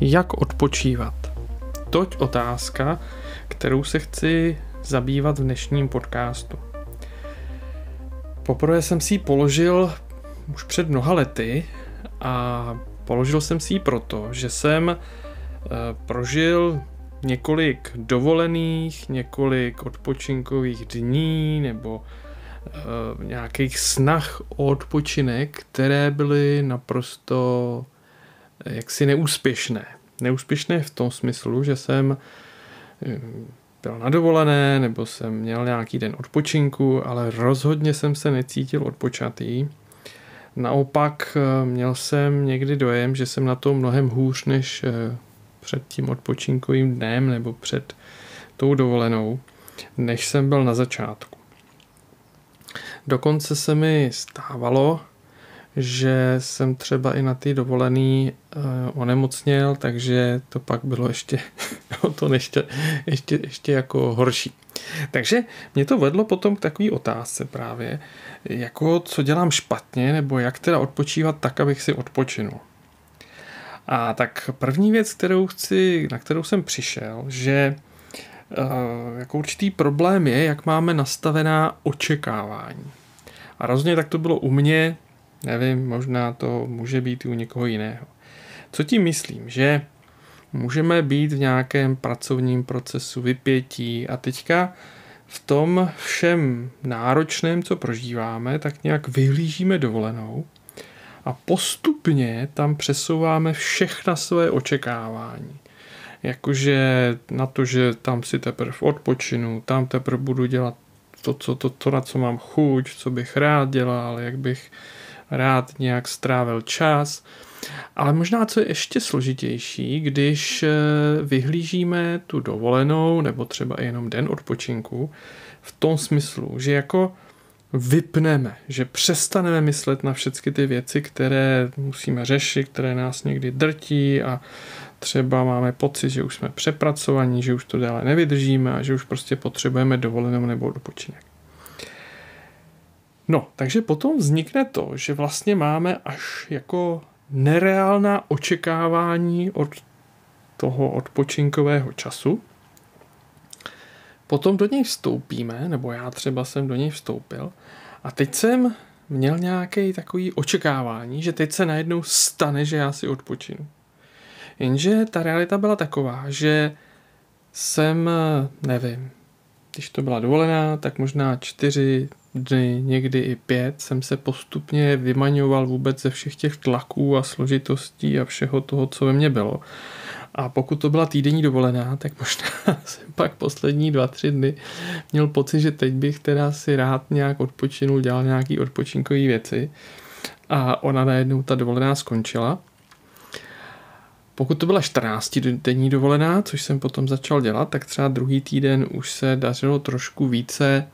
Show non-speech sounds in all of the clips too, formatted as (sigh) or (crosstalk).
Jak odpočívat? Toť otázka, kterou se chci zabývat v dnešním podcastu. Poprvé jsem si ji položil už před mnoha lety a položil jsem si ji proto, že jsem eh, prožil několik dovolených, několik odpočinkových dní nebo e, nějakých snah o odpočinek, které byly naprosto eh, jaksi neúspěšné. Neúspěšné v tom smyslu, že jsem eh, byl na dovolené, nebo jsem měl nějaký den odpočinku, ale rozhodně jsem se necítil odpočatý. Naopak měl jsem někdy dojem, že jsem na to mnohem hůř než před tím odpočinkovým dnem nebo před tou dovolenou, než jsem byl na začátku. Dokonce se mi stávalo, že jsem třeba i na ty dovolený uh, onemocněl, takže to pak bylo ještě, (laughs) to ještě, ještě, ještě jako horší. Takže mě to vedlo potom k takové otázce právě, jako co dělám špatně, nebo jak teda odpočívat tak, abych si odpočinul. A tak první věc, kterou chci, na kterou jsem přišel, že uh, jako určitý problém je, jak máme nastavená očekávání. A rozhodně tak to bylo u mě, nevím, možná to může být i u někoho jiného. Co tím myslím? Že můžeme být v nějakém pracovním procesu vypětí a teďka v tom všem náročném, co prožíváme, tak nějak vyhlížíme dovolenou a postupně tam přesouváme všechna své očekávání. Jakože na to, že tam si teprve odpočinu, tam teprve budu dělat to, co, to, to, na co mám chuť, co bych rád dělal, jak bych rád nějak strávil čas. Ale možná, co je ještě složitější, když eh, vyhlížíme tu dovolenou nebo třeba jenom den odpočinku v tom smyslu, že jako vypneme, že přestaneme myslet na všechny ty věci, které musíme řešit, které nás někdy drtí a třeba máme pocit, že už jsme přepracovaní, že už to dále nevydržíme a že už prostě potřebujeme dovolenou nebo dopočinek. No, takže potom vznikne to, že vlastně máme až jako nereálná očekávání od toho odpočinkového času. Potom do něj vstoupíme, nebo já třeba jsem do něj vstoupil a teď jsem měl nějaké takový očekávání, že teď se najednou stane, že já si odpočinu. Jenže ta realita byla taková, že jsem, nevím, když to byla dovolená, tak možná čtyři dny, někdy i pět, jsem se postupně vymaňoval vůbec ze všech těch tlaků a složitostí a všeho toho, co ve mně bylo. A pokud to byla týdenní dovolená, tak možná (laughs) jsem pak poslední dva, tři dny měl pocit, že teď bych teda si rád nějak odpočinul, dělal nějaký odpočinkové věci. A ona najednou ta dovolená skončila. Pokud to byla 14 denní dovolená, což jsem potom začal dělat, tak třeba druhý týden už se dařilo trošku více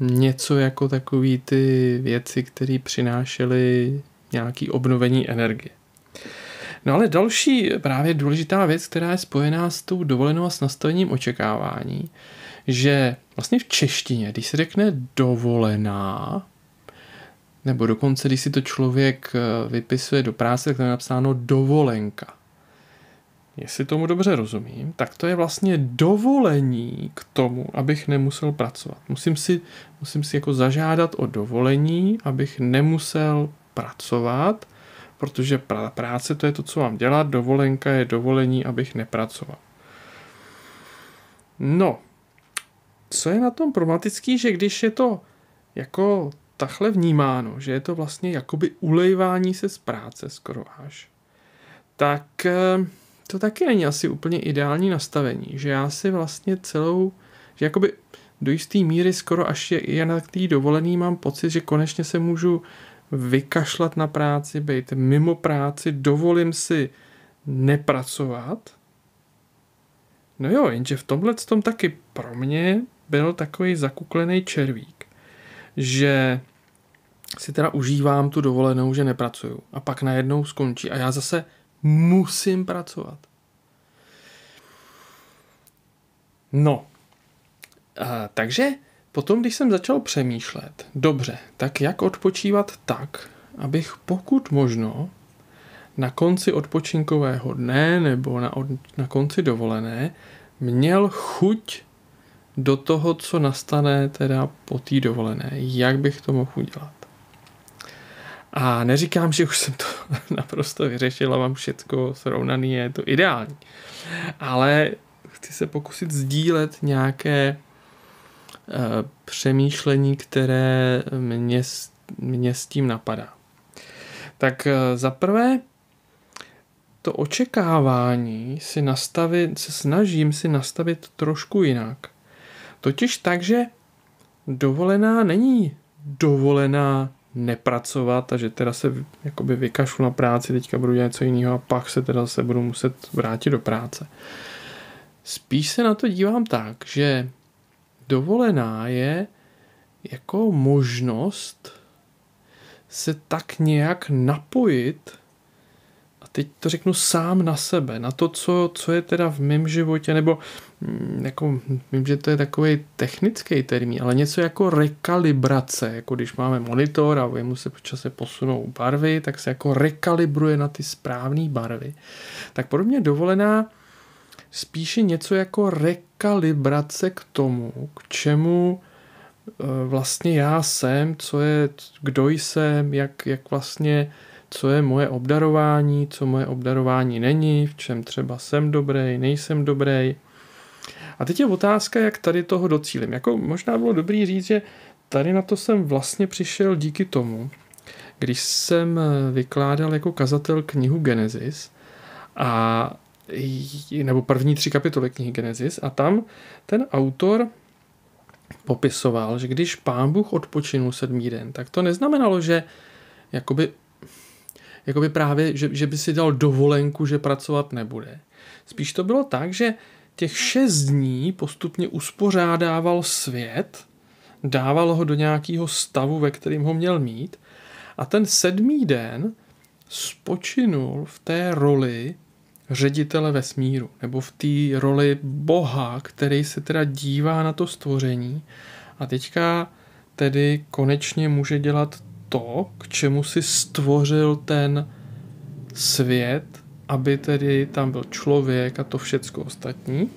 něco jako takový ty věci, které přinášely nějaký obnovení energie. No ale další právě důležitá věc, která je spojená s tou dovolenou a s nastavením očekávání, že vlastně v češtině, když se řekne dovolená, nebo dokonce, když si to člověk eh, vypisuje do práce, tak tam je napsáno dovolenka. Jestli tomu dobře rozumím, tak to je vlastně dovolení k tomu, abych nemusel pracovat. Musím si, musím si jako zažádat o dovolení, abych nemusel pracovat, protože práce to je to, co mám dělat, dovolenka je dovolení, abych nepracoval. No, co je na tom problematický, že když je to jako takhle vnímáno, že je to vlastně jakoby ulejvání se z práce skoro až, tak eh, to taky není asi úplně ideální nastavení, že já si vlastně celou, že jakoby do jisté míry skoro až je, je na té dovolený mám pocit, že konečně se můžu vykašlat na práci, být mimo práci, dovolím si nepracovat. No jo, jenže v tomhle tom taky pro mě byl takový zakuklený červík, že si teda užívám tu dovolenou, že nepracuju a pak najednou skončí a já zase musím pracovat. No, a, takže Potom, když jsem začal přemýšlet, dobře, tak jak odpočívat tak, abych pokud možno na konci odpočinkového dne nebo na, na konci dovolené měl chuť do toho, co nastane teda po té dovolené. Jak bych to mohl udělat? A neříkám, že už jsem to (laughs) naprosto vyřešil a mám všechno srovnaný, je to ideální. Ale chci se pokusit sdílet nějaké uh, přemýšlení, které mě, mě s tím napadá. Tak uh, za prvé, to očekávání si nastavit, se snažím si nastavit trošku jinak. Totiž tak, že dovolená není dovolená nepracovat a že teda se jakoby vykašlu na práci, teďka budu dělat něco jiného a pak se teda se budu muset vrátit do práce. Spíš se na to dívám tak, že dovolená je jako možnost se tak nějak napojit teď to řeknu sám na sebe, na to, co, co je teda v mém životě, nebo mm, jako, vím, že to je takový technický termín, ale něco jako rekalibrace, jako když máme monitor a jemu se počase posunou barvy, tak se jako rekalibruje na ty správné barvy. Tak podobně dovolená spíše něco jako rekalibrace k tomu, k čemu e, vlastně já jsem, co je, kdo jsem, jak, jak vlastně co je moje obdarování, co moje obdarování není, v čem třeba jsem dobrý, nejsem dobrý. A teď je otázka, jak tady toho docílim. Jako možná bylo dobrý říct, že tady na to jsem vlastně přišel díky tomu, když jsem vykládal jako kazatel knihu Genesis a nebo první tři kapitoly knihy Genesis a tam ten autor popisoval, že když pán Bůh odpočinul sedmý den, tak to neznamenalo, že jakoby jakoby právě, že, že by si dal dovolenku, že pracovat nebude. Spíš to bylo tak, že těch šest dní postupně uspořádával svět, dával ho do nějakého stavu, ve kterém ho měl mít a ten sedmý den spočinul v té roli ředitele vesmíru, nebo v té roli Boha, který se teda dívá na to stvoření a teďka tedy konečně může dělat to, k čemu si stvořil ten svět, aby tedy tam byl člověk a to všecko ostatní.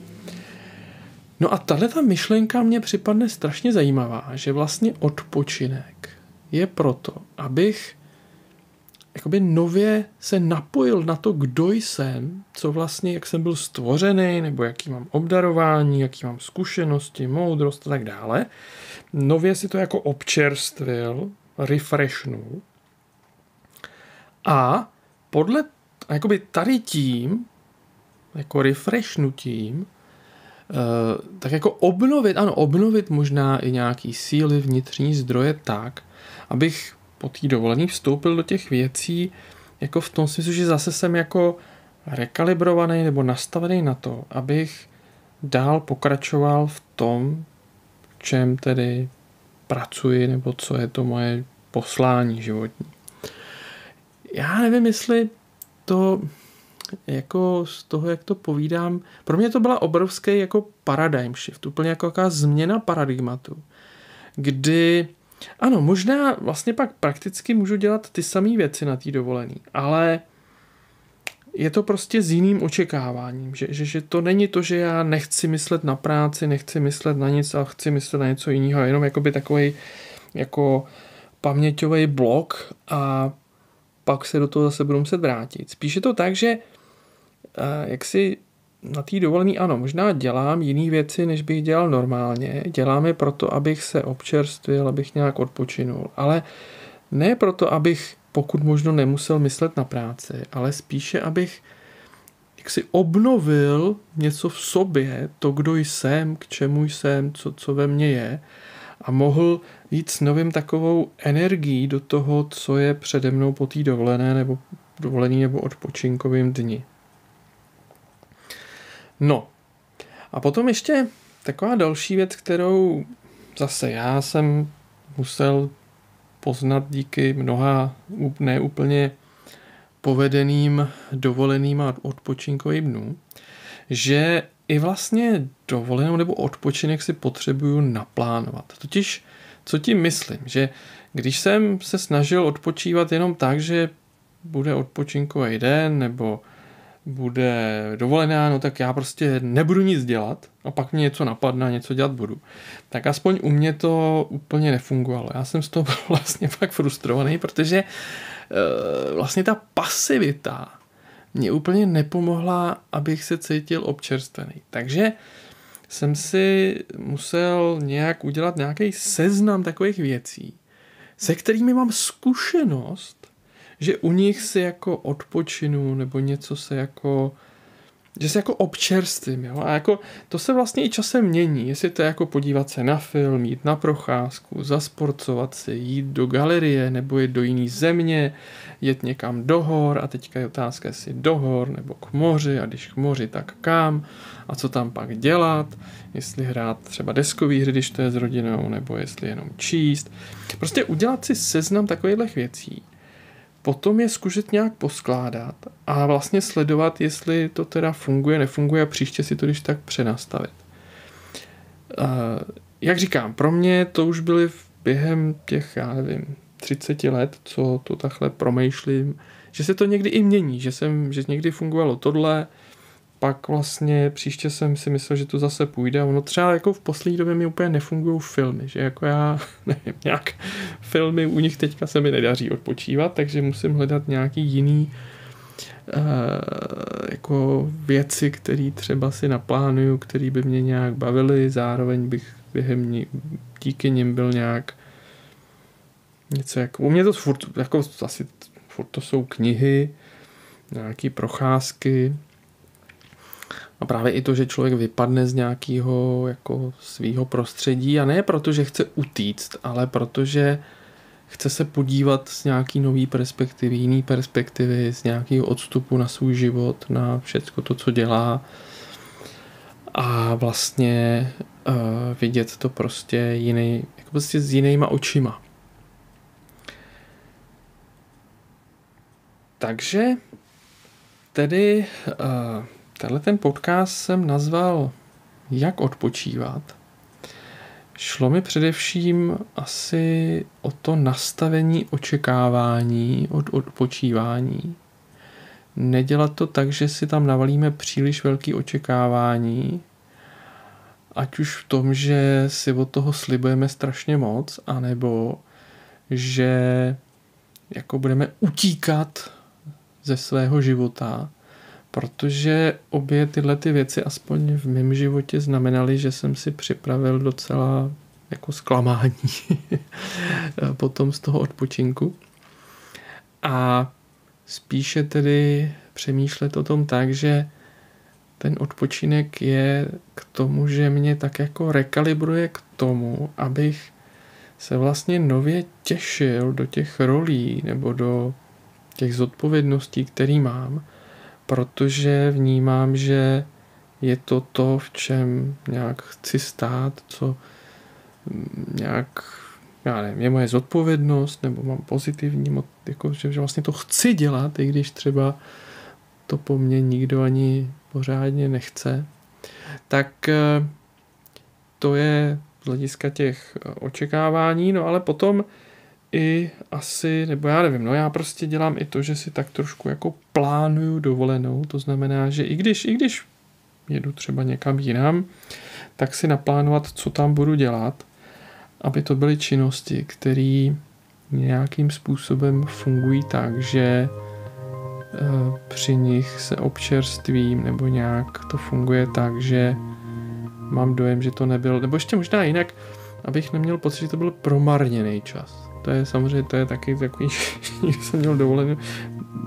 No a tahle ta myšlenka mě připadne strašně zajímavá, že vlastně odpočinek je proto, abych jakoby nově se napojil na to, kdo jsem, co vlastně, jak jsem byl stvořený, nebo jaký mám obdarování, jaký mám zkušenosti, moudrost a tak dále. Nově si to jako občerstvil, refreshnul. A podle, jakoby tady tím, jako refreshnutím, eh, tak jako obnovit, ano, obnovit možná i nějaký síly, vnitřní zdroje tak, abych po té dovolený vstoupil do těch věcí jako v tom smyslu, že zase jsem jako rekalibrovaný nebo nastavený na to, abych dál pokračoval v tom, čem tedy pracuji, nebo co je to moje poslání životní. Já nevím, jestli to jako z toho, jak to povídám, pro mě to byla obrovský jako paradigm shift, úplně jako jaká změna paradigmatu, kdy ano, možná vlastně pak prakticky můžu dělat ty samé věci na té dovolený, ale je to prostě s jiným očekáváním, že, že, že to není to, že já nechci myslet na práci, nechci myslet na nic a chci myslet na něco jiného, jenom jakoby takový jako paměťový blok a pak se do toho zase budu muset vrátit. Spíše to tak, že eh, jak si na té dovolený ano, možná dělám jiné věci, než bych dělal normálně. Dělám je proto, abych se občerstvil, abych nějak odpočinul. Ale ne proto, abych pokud možno nemusel myslet na práci, ale spíše, abych jak si obnovil něco v sobě, to, kdo jsem, k čemu jsem, co, co ve mně je a mohl jít s novým takovou energií do toho, co je přede mnou po té dovolené nebo dovolený nebo odpočinkovým dni. No a potom ještě taková další věc, kterou zase já jsem musel poznat díky mnoha neúplně povedeným dovoleným a odpočinkovým dnům, že i vlastně dovolenou nebo odpočinek si potřebuju naplánovat. Totiž, co tím myslím, že když jsem se snažil odpočívat jenom tak, že bude odpočinkový den nebo bude dovolená, no tak já prostě nebudu nic dělat a pak mě něco napadne a něco dělat budu. Tak aspoň u mě to úplně nefungovalo. Já jsem z toho byl (laughs) vlastně fakt frustrovaný, protože e, vlastně ta pasivita mě úplně nepomohla, abych se cítil občerstvený. Takže jsem si musel nějak udělat nějaký seznam takových věcí, se kterými mám zkušenost, že u nich si jako odpočinu nebo něco se jako že se jako občerstvím, jo? A jako to se vlastně i časem mění, jestli to je jako podívat se na film, jít na procházku, zasporcovat si, jít do galerie nebo jít do jiné země, jet někam do hor a teďka je otázka, jestli do hor nebo k moři a když k moři, tak kam a co tam pak dělat, jestli hrát třeba deskový hry, když to je s rodinou, nebo jestli jenom číst. Prostě udělat si seznam takových věcí potom je zkusit nějak poskládat a vlastně sledovat, jestli to teda funguje, nefunguje a příště si to když tak přenastavit. Jak říkám, pro mě to už byly během těch, já nevím, 30 let, co to takhle promýšlím, že se to někdy i mění, že, jsem, že někdy fungovalo tohle, pak vlastně příště jsem si myslel, že to zase půjde ono třeba jako v poslední době mi úplně nefungují filmy, že jako já (laughs) nevím, nějak filmy u nich teďka se mi nedaří odpočívat, takže musím hledat nějaký jiný uh, jako věci, které třeba si naplánuju, které by mě nějak bavily, zároveň bych během ní, díky nim byl nějak něco jako, u mě to furt, jako asi furt to jsou knihy, nějaké procházky, a právě i to, že člověk vypadne z nějakého jako svého prostředí a ne proto, že chce utíct, ale protože chce se podívat z nějaký nový perspektivy, jiný perspektivy, z nějakého odstupu na svůj život, na všechno to, co dělá a vlastně uh, vidět to prostě jiný, jako prostě s jinýma očima. Takže tedy uh, Tenhle ten podcast jsem nazval Jak odpočívat. Šlo mi především asi o to nastavení očekávání od odpočívání. Nedělat to tak, že si tam navalíme příliš velký očekávání, ať už v tom, že si od toho slibujeme strašně moc, anebo že jako budeme utíkat ze svého života protože obě tyhle ty věci aspoň v mém životě znamenaly, že jsem si připravil docela jako zklamání (laughs) potom z toho odpočinku. A spíše tedy přemýšlet o tom tak, že ten odpočinek je k tomu, že mě tak jako rekalibruje k tomu, abych se vlastně nově těšil do těch rolí nebo do těch zodpovědností, který mám protože vnímám, že je to to, v čem nějak chci stát, co nějak, já nevím, je moje zodpovědnost, nebo mám pozitivní, jako, že, že vlastně to chci dělat, i když třeba to po mně nikdo ani pořádně nechce, tak eh, to je z hlediska těch očekávání, no ale potom i asi, nebo já nevím, no já prostě dělám i to, že si tak trošku jako plánuju dovolenou, to znamená, že i když, i když jedu třeba někam jinam, tak si naplánovat, co tam budu dělat, aby to byly činnosti, které nějakým způsobem fungují tak, že e, při nich se občerstvím nebo nějak to funguje tak, že mám dojem, že to nebyl, nebo ještě možná jinak, abych neměl pocit, že to byl promarněný čas to je samozřejmě, to je taky takový, (laughs) že jsem měl dovolenou,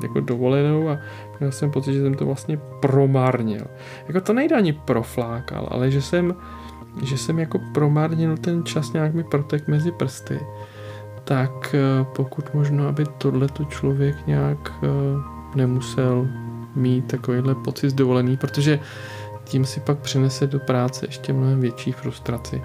jako dovolenou a měl jsem pocit, že jsem to vlastně promarnil. Jako to nejde ani proflákal, ale že jsem, že jsem jako promarnil ten čas nějak mi protek mezi prsty, tak eh, pokud možno, aby tohleto člověk nějak eh, nemusel mít takovýhle pocit dovolený, protože tím si pak přinese do práce ještě mnohem větší frustraci.